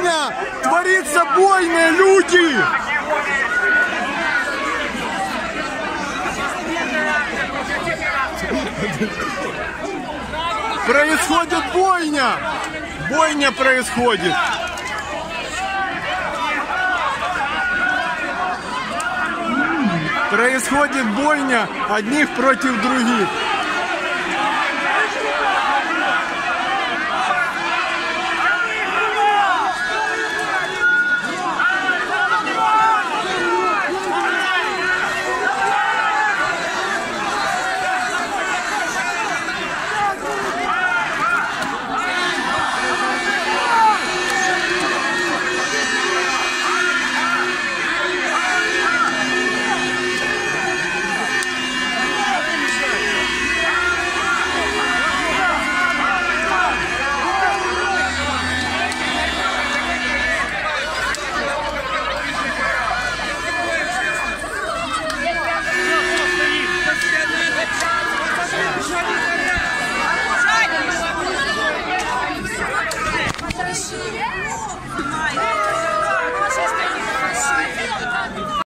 бойня! Творится бойня, люди! Происходит бойня! Бойня происходит! Происходит бойня одних против других.